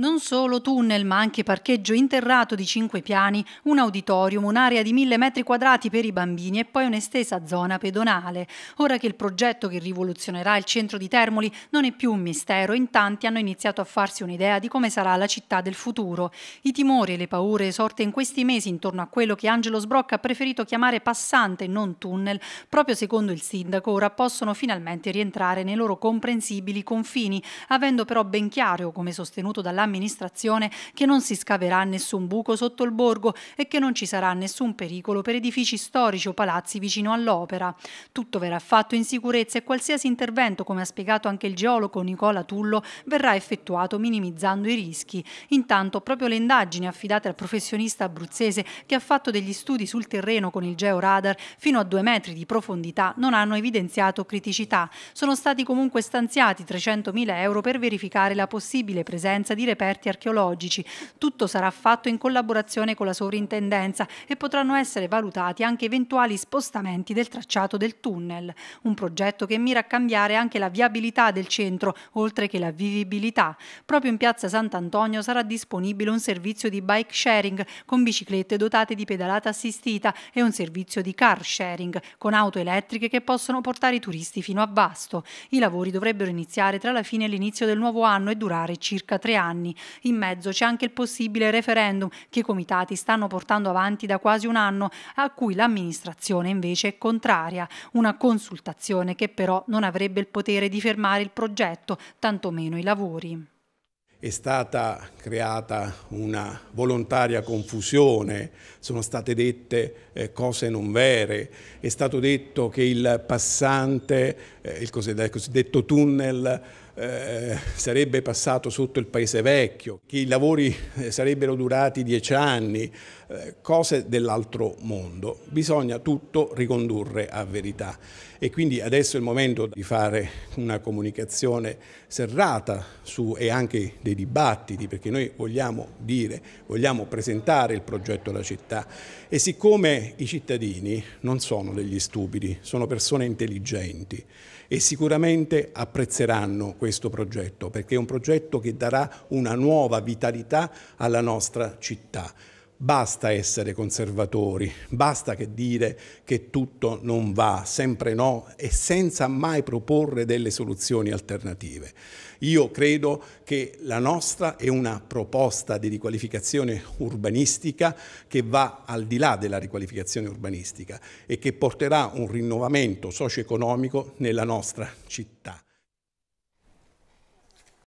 Non solo tunnel, ma anche parcheggio interrato di cinque piani, un auditorium, un'area di mille metri quadrati per i bambini e poi un'estesa zona pedonale. Ora che il progetto che rivoluzionerà il centro di Termoli non è più un mistero, in tanti hanno iniziato a farsi un'idea di come sarà la città del futuro. I timori e le paure sorte in questi mesi intorno a quello che Angelo Sbrocca ha preferito chiamare passante e non tunnel, proprio secondo il sindaco, ora possono finalmente rientrare nei loro comprensibili confini, avendo però ben chiaro, come sostenuto dall'amministrazione, amministrazione che non si scaverà nessun buco sotto il borgo e che non ci sarà nessun pericolo per edifici storici o palazzi vicino all'opera. Tutto verrà fatto in sicurezza e qualsiasi intervento, come ha spiegato anche il geologo Nicola Tullo, verrà effettuato minimizzando i rischi. Intanto proprio le indagini affidate al professionista abruzzese che ha fatto degli studi sul terreno con il georadar fino a due metri di profondità non hanno evidenziato criticità. Sono stati comunque stanziati 300.000 euro per verificare la possibile presenza di reperti archeologici. Tutto sarà fatto in collaborazione con la sovrintendenza e potranno essere valutati anche eventuali spostamenti del tracciato del tunnel. Un progetto che mira a cambiare anche la viabilità del centro, oltre che la vivibilità. Proprio in piazza Sant'Antonio sarà disponibile un servizio di bike sharing con biciclette dotate di pedalata assistita e un servizio di car sharing con auto elettriche che possono portare i turisti fino a Vasto. I lavori dovrebbero iniziare tra la fine e l'inizio del nuovo anno e durare circa tre anni anni. In mezzo c'è anche il possibile referendum che i comitati stanno portando avanti da quasi un anno, a cui l'amministrazione invece è contraria. Una consultazione che però non avrebbe il potere di fermare il progetto, tantomeno i lavori è stata creata una volontaria confusione, sono state dette eh, cose non vere, è stato detto che il passante, eh, il cosiddetto tunnel, eh, sarebbe passato sotto il paese vecchio, che i lavori eh, sarebbero durati dieci anni, eh, cose dell'altro mondo. Bisogna tutto ricondurre a verità e quindi adesso è il momento di fare una comunicazione serrata su, e anche dei dibattiti, perché noi vogliamo dire, vogliamo presentare il progetto alla città e siccome i cittadini non sono degli stupidi, sono persone intelligenti e sicuramente apprezzeranno questo progetto perché è un progetto che darà una nuova vitalità alla nostra città. Basta essere conservatori, basta che dire che tutto non va, sempre no, e senza mai proporre delle soluzioni alternative. Io credo che la nostra è una proposta di riqualificazione urbanistica che va al di là della riqualificazione urbanistica e che porterà un rinnovamento socio-economico nella nostra città.